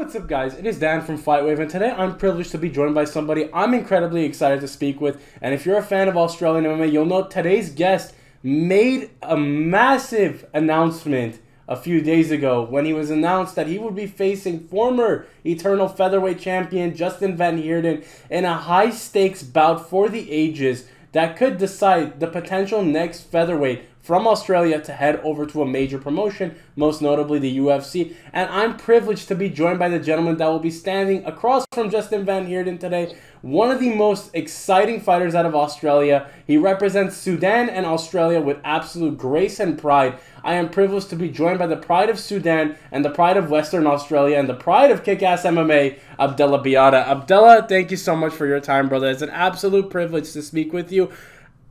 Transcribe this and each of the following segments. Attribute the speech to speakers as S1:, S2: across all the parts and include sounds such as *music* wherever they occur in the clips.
S1: what's up, guys? It is Dan from FightWave, and today I'm privileged to be joined by somebody I'm incredibly excited to speak with. And if you're a fan of Australian MMA, you'll know today's guest made a massive announcement a few days ago when he was announced that he would be facing former Eternal Featherweight Champion Justin Van Heerden in a high stakes bout for the ages that could decide the potential next featherweight from Australia to head over to a major promotion, most notably the UFC. And I'm privileged to be joined by the gentleman that will be standing across from Justin Van Heerden today. One of the most exciting fighters out of Australia. He represents Sudan and Australia with absolute grace and pride. I am privileged to be joined by the pride of Sudan and the pride of Western Australia and the pride of Kick-Ass MMA, Abdalla Biayda. Abdalla, thank you so much for your time, brother. It's an absolute privilege to speak with you.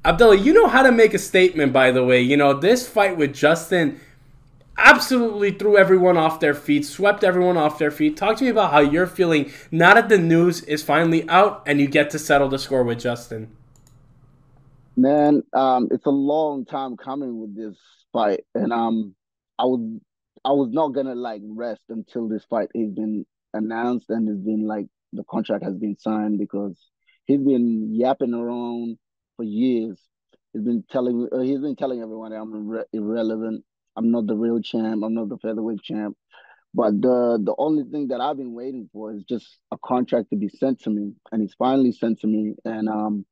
S1: Abdalla, you know how to make a statement, by the way. You know, this fight with Justin absolutely threw everyone off their feet, swept everyone off their feet. Talk to me about how you're feeling now that the news is finally out and you get to settle the score with Justin.
S2: Man, um, it's a long time coming with this fight, and um, I was I was not gonna like rest until this fight has been announced and has been like the contract has been signed because he's been yapping around for years. He's been telling uh, he's been telling everyone I'm irre- irrelevant. I'm not the real champ. I'm not the featherweight champ. But the the only thing that I've been waiting for is just a contract to be sent to me, and it's finally sent to me. And um,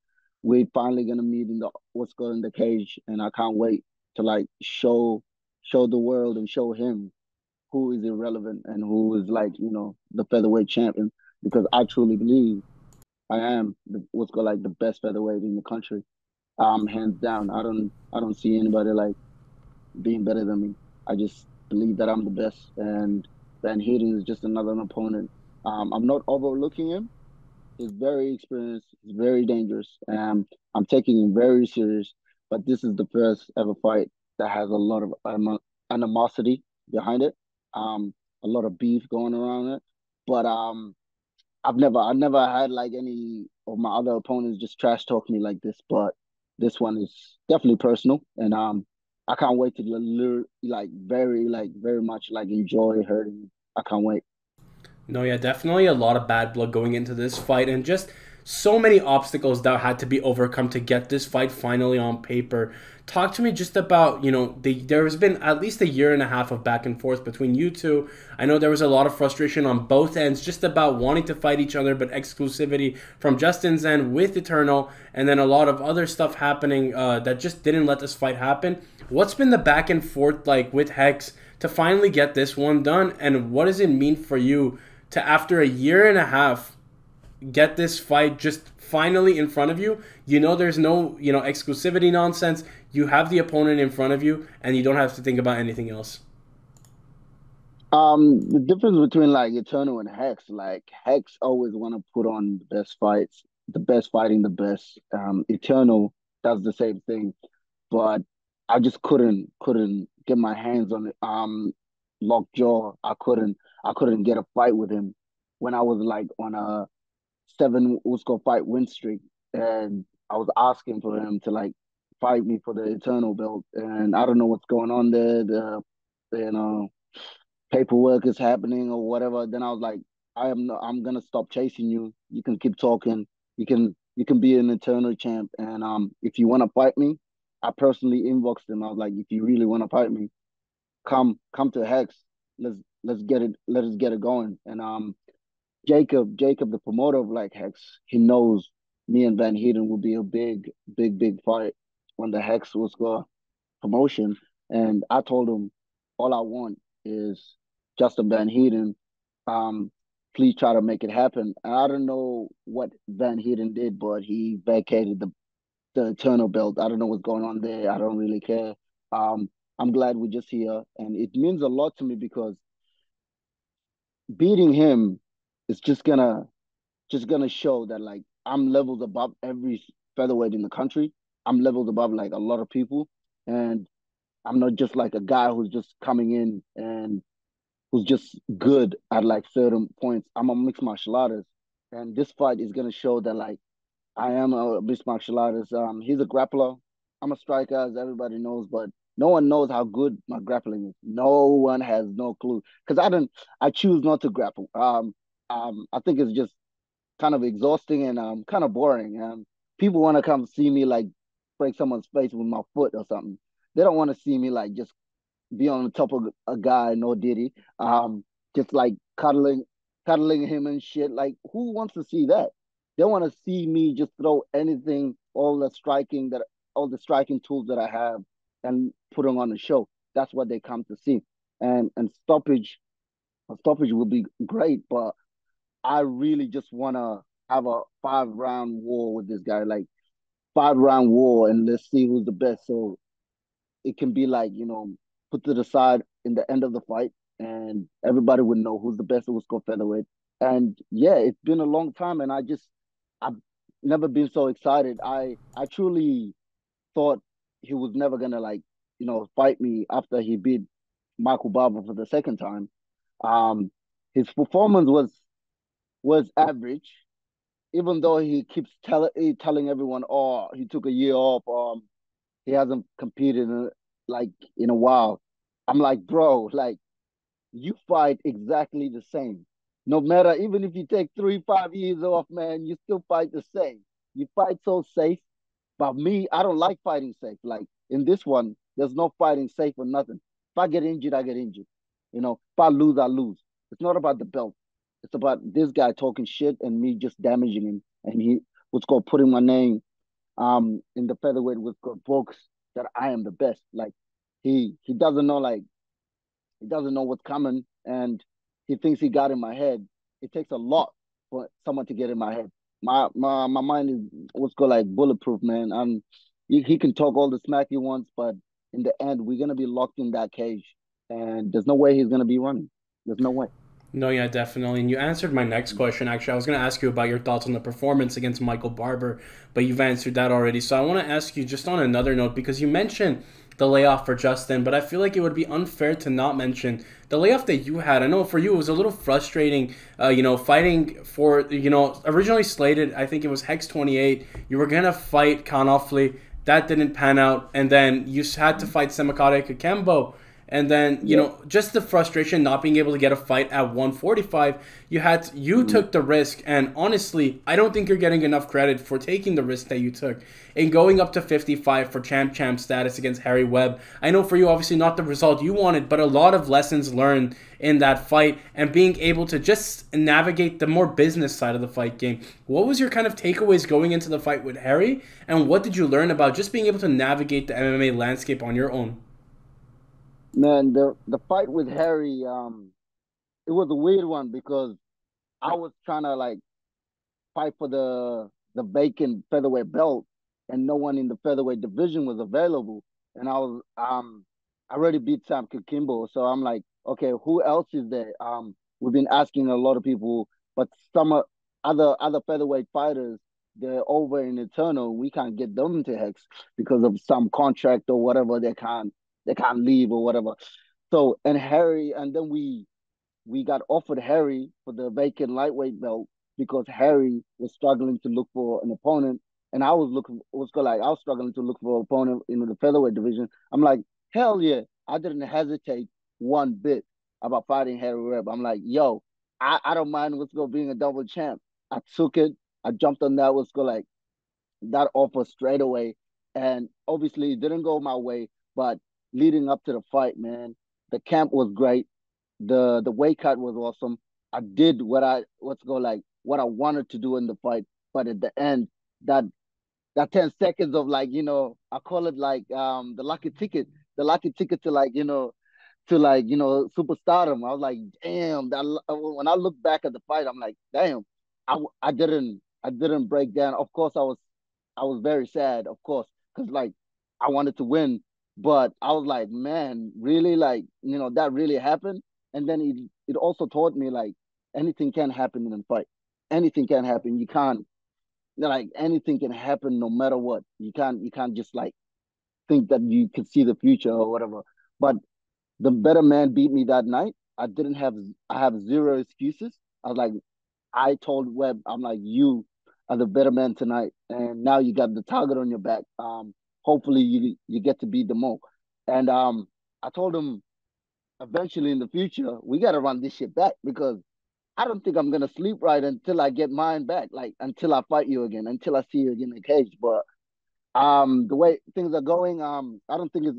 S2: we're finally gonna meet in the what's called in the cage, and I can't wait to like show show the world and show him who is irrelevant and who is like you know the featherweight champion because I truly believe I am what's called like the best featherweight in the country, um, hands down. I don't I don't see anybody like being better than me. I just believe that I'm the best, and Van Heerden is just another opponent. Um, I'm not overlooking him. He's very experienced. He's very dangerous. and I'm taking him very serious. But this is the first ever fight that has a lot of animosity behind it. Um, a lot of beef going around it. But um, I've never I never had like any of my other opponents just trash talk me like this, but this one is definitely personal, and um, I can't wait to like very like very much like enjoy hurting. I can't wait.
S1: No, yeah, definitely a lot of bad blood going into this fight, and just so many obstacles that had to be overcome to get this fight finally on paper. Talk to me just about, you know, the, there has been at least a year and a half of back and forth between you two. I know there was a lot of frustration on both ends just about wanting to fight each other, but exclusivity from Justin's end with Eternal, and then a lot of other stuff happening uh, that just didn't let this fight happen. What's been the back and forth like with Hex to finally get this one done, and what does it mean for you to, after a year and a half, get this fight just finally in front of you. You know there's no, you know, exclusivity nonsense. You have the opponent in front of you and you don't have to think about anything else.
S2: Um, the difference between like Eternal and Hex, like Hex always want to put on the best fights, the best fighting the best. Um, Eternal does the same thing, but I just couldn't couldn't get my hands on it. Um, Lockjaw, I couldn't I couldn't get a fight with him when I was like on a seven Usko fight win streak, and I was asking for him to like fight me for the eternal belt, and I don't know what's going on there. The you know paperwork is happening or whatever. Then I was like, I am not, I'm gonna stop chasing you. You can keep talking. You can you can be an eternal champ, and um if you want to fight me, I personally inboxed him. I was like, if you really want to fight me, come come to Hex. Let's let's get it. Let us get it going. And um Jacob, Jacob, the promoter of like Hex, he knows me and Van Heerden will be a big, big, big fight when the Hex was go promotion. And I told him all I want is Justin Van Heerden. Um, please try to make it happen. And I don't know what Van Heerden did, but he vacated the the eternal belt. I don't know what's going on there. I don't really care. Um, I'm glad we're just here, and it means a lot to me because beating him it's just gonna just gonna show that like I'm levels above every featherweight in the country. I'm levels above like a lot of people, and I'm not just like a guy who's just coming in and who's just good at like certain points. I'm a mixed martial artist, and this fight is gonna show that like I am a mixed martial artist. Um, he's a grappler. I'm a striker, as everybody knows, but No one knows how good my grappling is. No one has no clue because I don't. I choose not to grapple. Um, um, I think it's just kind of exhausting and um kind of boring. Um, people want to come see me like break someone's face with my foot or something. They don't want to see me like just be on the top of a guy, no diddy. Um, just like cuddling, cuddling him and shit. Like, who wants to see that? They want to see me just throw anything, all the striking that, all the striking tools that I have, and put them on the show. That's what they come to see. And and stoppage, a stoppage would be great, but I really just want to have a five round war with this guy, like five round war, and let's see who's the best. So it can be like you know put to the side in the end of the fight, and everybody would know who's the best at Wisco featherweight. And yeah, it's been a long time, and I just I've never been so excited. I I truly thought he was never gonna like you know fight me after he beat Michael Barber for the second time. Um, his performance was was average, even though he keeps tell, telling everyone, "Oh, he took a year off. Um, he hasn't competed in, like in a while." I'm like, bro, like you fight exactly the same. No matter, even if you take three, five years off, man, you still fight the same. You fight so safe. But me, I don't like fighting safe. Like in this one, there's no fighting safe or nothing. If I get injured, I get injured. You know, if I lose, I lose. It's not about the belt. It's about this guy talking shit and me just damaging him. And he was called putting my name um in the featherweight with books that I am the best. Like he he doesn't know like he doesn't know what's coming and he thinks he got in my head. It takes a lot for someone to get in my head. My my my mind is what's called like bulletproof, man. Um, he, he can talk all the smack he wants, but in the end, we're gonna be locked in that cage, and there's no way he's gonna be running. There's no way.
S1: No, yeah, definitely. And you answered my next question. Actually, I was going to ask you about your thoughts on the performance against Michael Barber, but you've answered that already. So I want to ask you just on another note because you mentioned the layoff for Justin, but I feel like it would be unfair to not mention the layoff that you had. I know for you it was a little frustrating, uh, you know, fighting for, you know, originally slated, I think it was Hex 28. You were going to fight Konofli. That didn't pan out. And then you had to fight Semakade Kakembo and then you know just the frustration not being able to get a fight at 145 you had to, you mm-hmm. took the risk. And honestly i don't think you're getting enough credit for taking the risk that you took in going up to 55 for champ champ status against harry webb. I know for you obviously not the result you wanted but a lot of lessons learned in that fight and being able to just navigate the more business side of the fight game. What was your kind of takeaways going into the fight with harry? And what did you learn about just being able to navigate the mma landscape on your own
S2: Man, the the fight with Harry, um, it was a weird one because I was trying to like fight for the the vacant featherweight belt, and no one in the featherweight division was available. And I was um I already beat Sam Kakembo, so I'm like, okay, who else is there? Um, we've been asking a lot of people, but some other other featherweight fighters they're over in Eternal. We can't get them to Hex because of some contract or whatever. They can't they can't leave or whatever. So and Harry, and then we we got offered Harry for the vacant lightweight belt because Harry was struggling to look for an opponent, and I was looking was like I was struggling to look for an opponent in the featherweight division. I'm like, hell yeah, I didn't hesitate one bit about fighting Harry Webb. I'm like, yo, I, I don't mind what's going being a double champ. I took it. I jumped on that. Was go like that offer straight away, and obviously it didn't go my way, but leading up to the fight, man. The camp was great. The the weight cut was awesome. I did what I what's go like what I wanted to do in the fight, but at the end, that that 10 seconds of like, you know, I call it like um the lucky ticket, the lucky ticket to like, you know, to like, you know, superstardom. I was like, damn, that when I look back at the fight, I'm like, damn, I, I didn't I didn't break down. Of course I was I was very sad, of course, because like I wanted to win, but I was like, man, really, like, you know, that really happened. And then it it also taught me like anything can happen in a fight. Anything can happen. You can't like anything can happen no matter what. You can't you can't just like think that you can see the future or whatever. But the better man beat me that night. I didn't have I have zero excuses. I was like, I told Webb, I'm like, you are the better man tonight, and now you got the target on your back. Um, hopefully you you get to be the all. And um, I told him eventually in the future we got to run this shit back because I don't think I'm gonna sleep right until I get mine back. Like until I fight you again, until I see you again in the cage. But um, the way things are going, um, I don't think it's,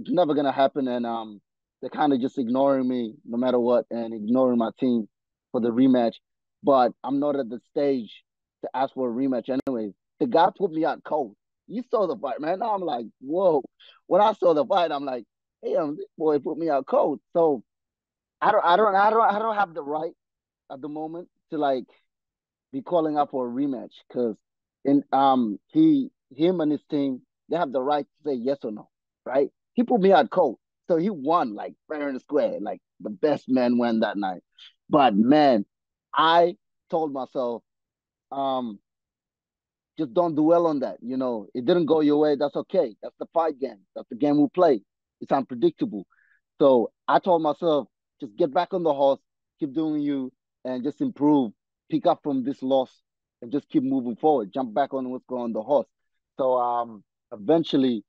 S2: it's never gonna happen. And um, they're kind of just ignoring me no matter what and ignoring my team for the rematch. But I'm not at the stage to ask for a rematch anyways. The guy put me out cold. You saw the fight, man. Now I'm like, whoa. When I saw the fight, I'm like, damn, this boy put me out cold. So I don't, I don't, I don't, I don't have the right at the moment to like be calling up for a rematch because in um he him and his team they have the right to say yes or no, right? He put me out cold, so he won like fair and square, like the best man won that night. But man, I told myself, um, just don't dwell on that. You know, it didn't go your way. That's okay. That's the fight game. That's the game we play. It's unpredictable. So I told myself, just get back on the horse, keep doing you, and just improve, pick up from this loss, and just keep moving forward. Jump back on what's going on the horse. So um, eventually,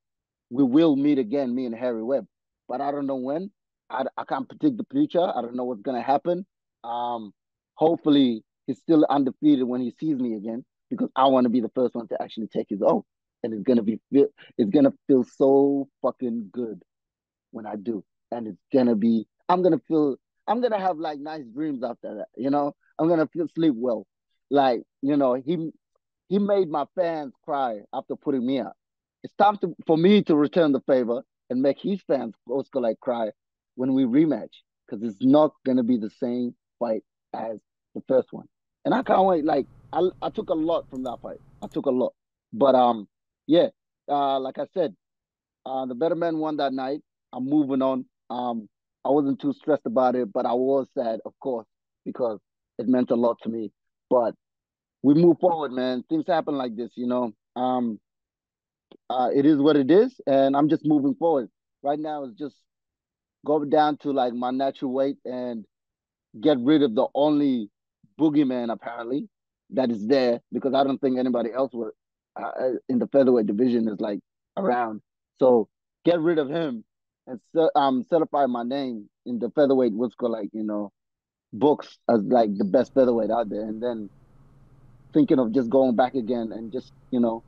S2: we will meet again, me and Harry Webb. But I don't know when. I, I can't predict the future. I don't know what's gonna happen. Um, hopefully, he's still undefeated when he sees me again because I want to be the first one to actually take his oath, and it's gonna be it's gonna feel so fucking good when I do, and it's gonna be I'm gonna feel I'm gonna have like nice dreams after that. You know, I'm gonna feel sleep well. Like you know, he he made my fans cry after putting me out. It's time to, for me to return the favor and make his fans also like cry when we rematch because it's not gonna be the same fight as the first one. And I can't wait. Like I, I took a lot from that fight. I took a lot. But um, yeah, uh, like I said, uh, the better man won that night. I'm moving on. Um, I wasn't too stressed about it, but I was sad, of course, because it meant a lot to me. But we move forward, man. Things happen like this, you know. Um, uh, it is what it is, and I'm just moving forward. Right now, it's just go down to like my natural weight and get rid of the only boogeyman apparently that is there because I don't think anybody else would uh, uh in the featherweight division is like around. So get rid of him and um certify my name in the featherweight what's called like you know books as like the best featherweight out there, and then thinking of just going back again and just you know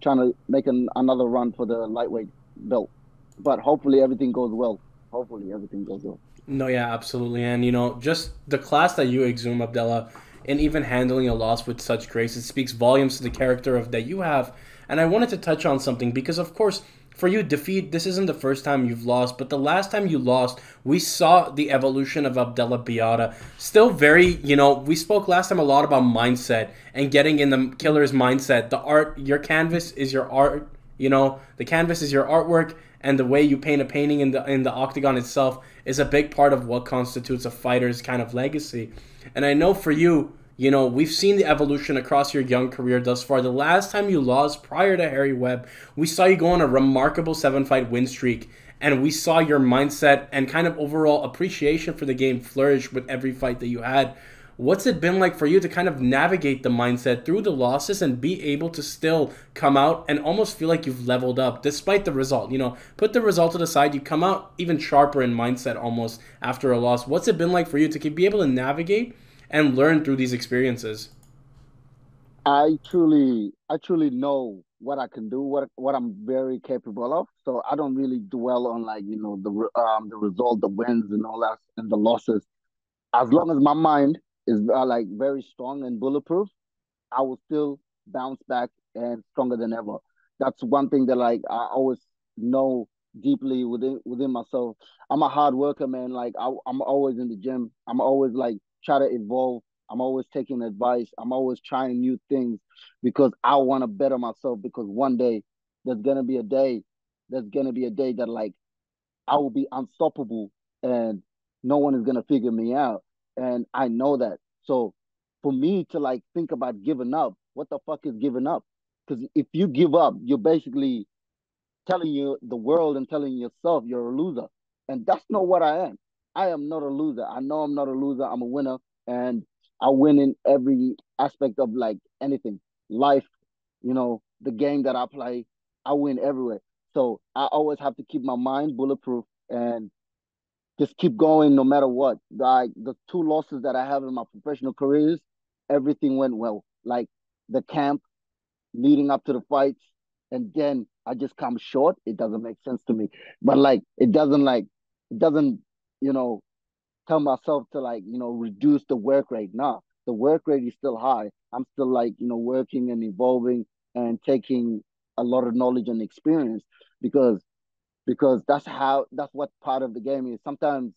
S2: trying to make an, another run for the lightweight belt. But hopefully everything goes well. Hopefully everything goes well.
S1: No, yeah, absolutely, and you know just the class that you exhume, Abdalla, and even handling a loss with such grace, it speaks volumes to the character of that you have. And I wanted to touch on something because, of course for you, defeat, this isn't the first time you've lost, but the last time you lost, we saw the evolution of Abdalla Biayda. Still very, you know, we spoke last time a lot about mindset and getting in the killer's mindset. The art, your canvas is your art, you know, the canvas is your artwork, and the way you paint a painting in the in the octagon itself is a big part of what constitutes a fighter's kind of legacy. And I know for you, you know, we've seen the evolution across your young career thus far. The last time you lost prior to Harry Webb, we saw you go on a remarkable seven fight win streak. And we saw your mindset and kind of overall appreciation for the game flourish with every fight that you had. What's it been like for you to kind of navigate the mindset through the losses and be able to still come out and almost feel like you've leveled up despite the result? You know, put the result to the side, you come out even sharper in mindset almost after a loss. What's it been like for you to be able to navigate and learn through these experiences?
S2: I truly, I truly know what I can do, what what I'm very capable of. So I don't really dwell on like you know the um the result, the wins and all that, and the losses. As long as my mind is uh, like very strong and bulletproof, I will still bounce back and stronger than ever. That's one thing that like I always know deeply within within myself. I'm a hard worker, man. Like I, I'm always in the gym. I'm always like try to evolve. I'm always taking advice. I'm always trying new things because I want to better myself because one day there's to be a day, there's to be a day that like I will be unstoppable and no one is going to figure me out. And I know that. So for me to like think about giving up, what the fuck is giving up? Because if you give up, you're basically telling you the world and telling yourself you're a loser. And that's not what I am. I am not a loser. I know I'm not a loser. I'm a winner, and I win in every aspect of like anything, life. You know, the game that I play, I win everywhere. So I always have to keep my mind bulletproof and just keep going no matter what. Like the two losses that I have in my professional careers, everything went well. Like the camp leading up to the fights, and then I just come short. It doesn't make sense to me. But like it doesn't like it doesn't, you know, tell myself to like, you know, reduce the work rate. Nah, the work rate is still high. I'm still like, you know, working and evolving and taking a lot of knowledge and experience because because that's how that's what part of the game is. Sometimes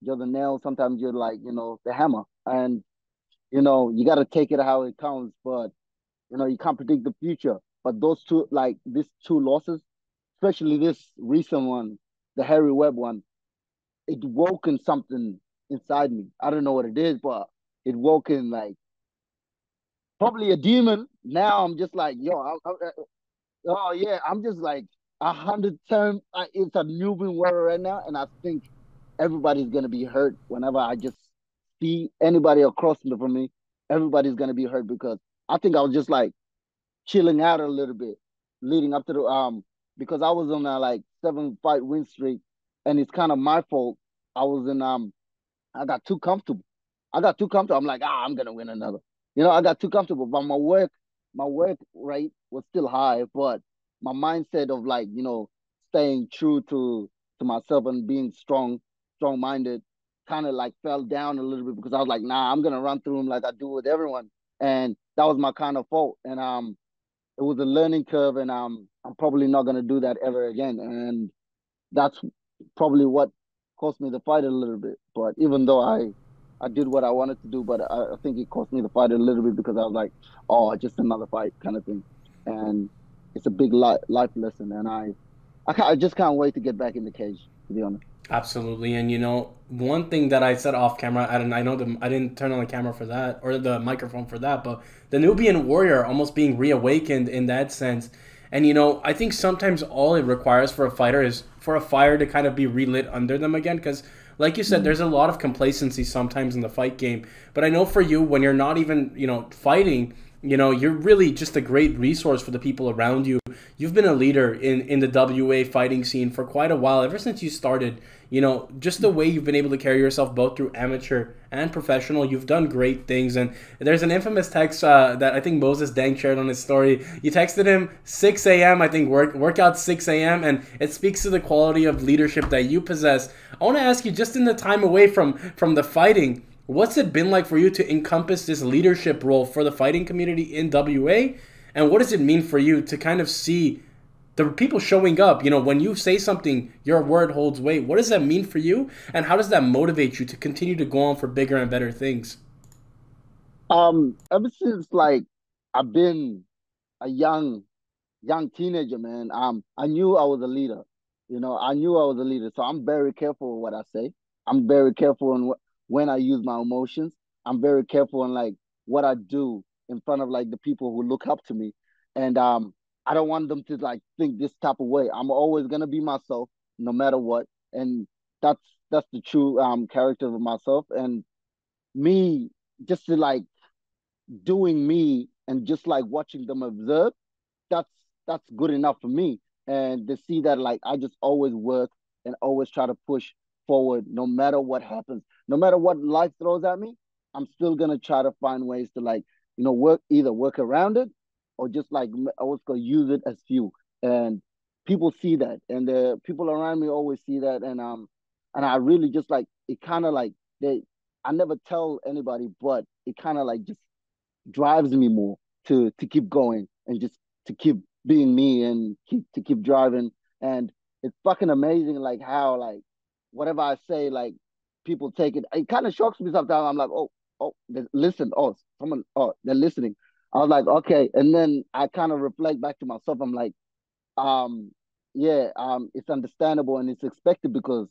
S2: you're the nail, sometimes you're like, you know, the hammer. And you know, you gotta take it how it comes, but you know, you can't predict the future. But those two like these two losses, especially this recent one, the Harry Webb one, it woken something inside me. I don't know what it is, but it woken like probably a demon. Now I'm just like, yo, I, I, oh yeah, I'm just like a hundred term. It's a moving world right now, and I think everybody's gonna be hurt whenever I just see anybody across from me. Everybody's gonna be hurt because I think I was just like chilling out a little bit leading up to the um because I was on a like seven fight win streak, and it's kind of my fault. I was in um, I got too comfortable. I got too comfortable. I'm like, ah, I'm gonna win another. You know, I got too comfortable, but my work, my work rate was still high, but my mindset of like, you know, staying true to to myself and being strong, strong minded, kind of like fell down a little bit because I was like, nah, I'm gonna run through them like I do with everyone, and that was my kind of fault. And um, it was a learning curve, and um, I'm probably not gonna do that ever again. And that's probably what cost me the fight a little bit. But even though I I did what I wanted to do, but I, I think it cost me the fight a little bit because I was like, oh, just another fight kind of thing. And it's a big life, lesson. And I, I, I just can't wait to get back in the cage, to be honest.
S1: Absolutely, and you know one thing that I said off camera, and I know the, I didn't turn on the camera for that or the microphone for that, but the Nubian warrior almost being reawakened in that sense, and you know I think sometimes all it requires for a fighter is for a fire to kind of be relit under them again, because like you said, there's a lot of complacency sometimes in the fight game. But I know for you, when you're not even, you know, fighting, you know, you're really just a great resource for the people around you. You've been a leader in, in the WA fighting scene for quite a while, ever since you started you know, just the way you've been able to carry yourself both through amateur and professional, you've done great things. And there's an infamous text uh, that I think Moses Deng shared on his story. You texted him 6 a.m. I think work workout 6 a.m. and it speaks to the quality of leadership that you possess. I want to ask you, just in the time away from from the fighting. What's it been like for you to encompass this leadership role for the fighting community in WA? And what does it mean for you to kind of see the people showing up, you know, when you say something, your word holds weight. What does that mean for you? And how does that motivate you to continue to go on for bigger and better things?
S2: Um, ever since like I've been a young, young teenager, man, um, I knew I was a leader. You know, I knew I was a leader. So I'm very careful what I say. I'm very careful wh- when I use my emotions. I'm very careful in like what I do in front of like the people who look up to me. And um, I don't want them to like think this type of way. I'm always gonna be myself, no matter what, and that's that's the true um character of myself. And me, just to like doing me and just like watching them observe, that's that's good enough for me. And to see that like I just always work and always try to push forward, no matter what happens, no matter what life throws at me, I'm still gonna try to find ways to like you know work either work around it or just like I was gonna use it as fuel. And people see that, and the people around me always see that, and um, and I really just like it. Kind of like they, I never tell anybody, but it kind of like just drives me more to to keep going and just to keep being me and keep to keep driving. And it's fucking amazing, like how like whatever I say, like people take it. It kind of shocks me sometimes. I'm like, oh, oh, listen, oh, someone, oh, they're listening. I was like, okay. And then I kind of reflect back to myself. I'm like, um, yeah, um, it's understandable and it's expected because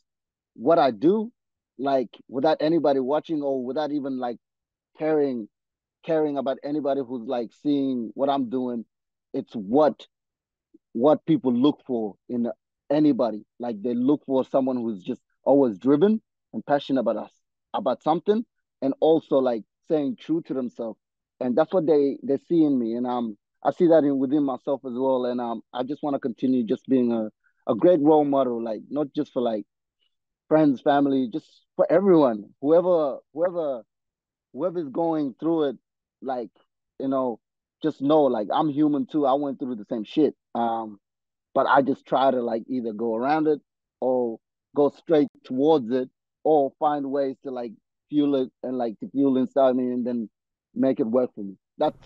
S2: what I do, like without anybody watching or without even like caring caring about anybody who's like seeing what I'm doing, it's what what people look for in anybody. Like they look for someone who's just always driven and passionate about us, about something, and also like saying true to themselves and that's what they they see in me, and um, I see that in within myself as well, and um, I just want to continue just being a a great role model, like not just for like friends, family, just for everyone. Whoever, whoever, whoever's going through it, like you know, just know like I'm human too. I went through the same shit. Um, but I just try to like either go around it or go straight towards it or find ways to like fuel it and like to fuel inside me and then make it work for me. That's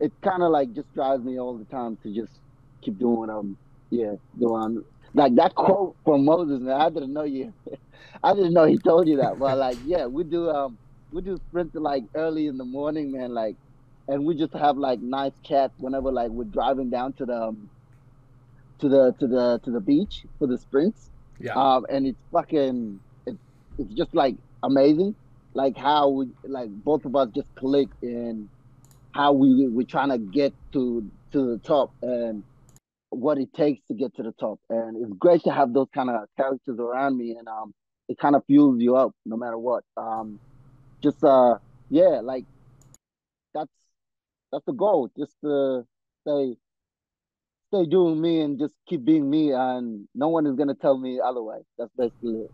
S2: it kind of like just drives me all the time to just keep doing I'm yeah, doing like that quote from Moses, man, I didn't know you *laughs* I didn't know he told you that. But like yeah, we do um we do sprint like early in the morning, man, like and we just have like nice cats whenever like we're driving down to the um, to the to the to the beach for the sprints.
S1: Yeah.
S2: Um, and it's fucking it's just like amazing, like how we like both of us just click and how we we're trying to get to to the top and what it takes to get to the top. And it's great to have those kind of characters around me, and um, it kind of fuels you up no matter what. Um, just uh, yeah, like that's that's the goal. Just to stay stay doing me and just keep being me, and no one is gonna tell me otherwise. That's basically it.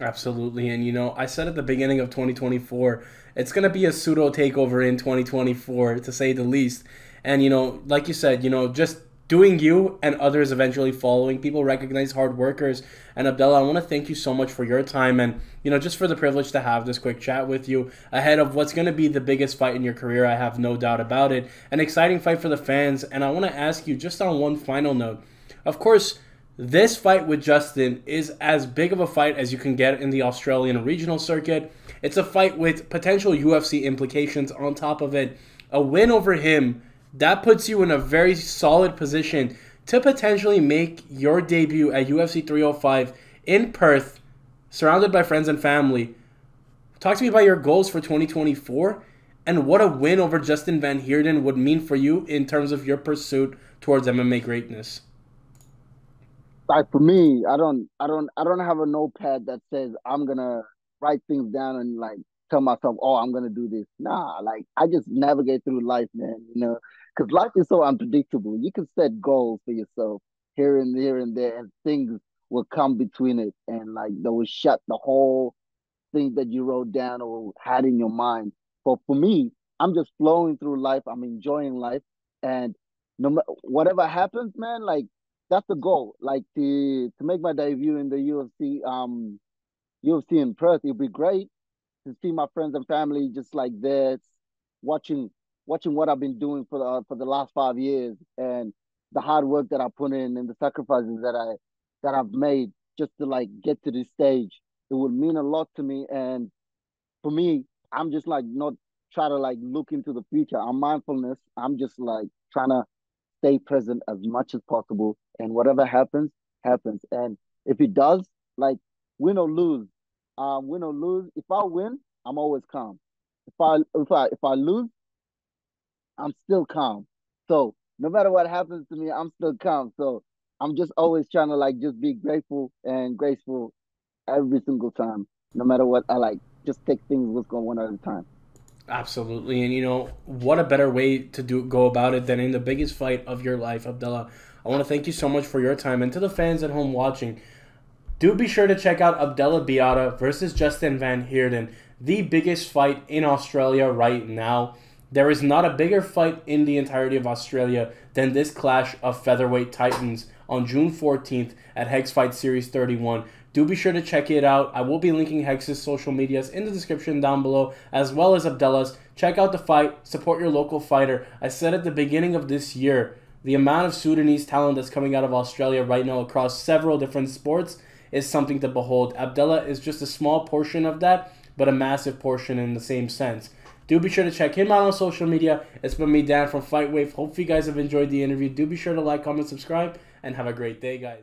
S1: Absolutely. And, you know, I said at the beginning of 2024, it's going to be a pseudo takeover in 2024, to say the least. And, you know, like you said, you know, just doing you and others eventually following. People recognize hard workers. And Abdalla, I want to thank you so much for your time and, you know, just for the privilege to have this quick chat with you ahead of what's going to be the biggest fight in your career. I have no doubt about it. An exciting fight for the fans. And I want to ask you just on one final note. Of course, this fight with Justin is as big of a fight as you can get in the Australian regional circuit. It's a fight with potential UFC implications on top of it. A win over him that puts you in a very solid position to potentially make your debut at UFC 305 in Perth, surrounded by friends and family. Talk to me about your goals for 2024 and what a win over Justin Van Heerden would mean for you in terms of your pursuit towards MMA greatness.
S2: Like for me, I don't, I don't, I don't have a notepad that says I'm gonna write things down and like tell myself, oh, I'm gonna do this. Nah, like I just navigate through life, man. You know, because life is so unpredictable. You can set goals for yourself here and here and there, and things will come between it, and like they will shut the whole thing that you wrote down or had in your mind. But for me, I'm just flowing through life. I'm enjoying life, and no matter whatever happens, man, like that's the goal. Like to to make my debut in the UFC, um, UFC in Perth, it'd be great to see my friends and family just like this, watching watching what I've been doing for the for the last five years and the hard work that I put in and the sacrifices that I that I've made just to like get to this stage. It would mean a lot to me. And for me, I'm just like not try to like look into the future. I'm mindfulness. I'm just like trying to stay present as much as possible. And whatever happens, happens. And if it does, like win or lose, um, win or lose. If I win, I'm always calm. If I if I if I lose, I'm still calm. So no matter what happens to me, I'm still calm. So I'm just always trying to like just be grateful and graceful every single time, no matter what I like. Just take things what's going one at a time.
S1: Absolutely, and you know what a better way to do go about it than in the biggest fight of your life, Abdalla. I want to thank you so much for your time, and to the fans at home watching, do be sure to check out Abdalla Biayda versus Justin Van Heerden, the biggest fight in Australia right now. There is not a bigger fight in the entirety of Australia than this clash of featherweight titans on June 14th at Hex Fight Series 31. Do be sure to check it out. I will be linking Hex's social medias in the description down below, as well as Abdalla's. Check out the fight, support your local fighter. I said at the beginning of this year, the amount of Sudanese talent that's coming out of Australia right now across several different sports is something to behold. Abdalla is just a small portion of that, but a massive portion in the same sense. Do be sure to check him out on social media. It's been me, Dan from Fight Wave. Hope you guys have enjoyed the interview. Do be sure to like, comment, subscribe, and have a great day, guys.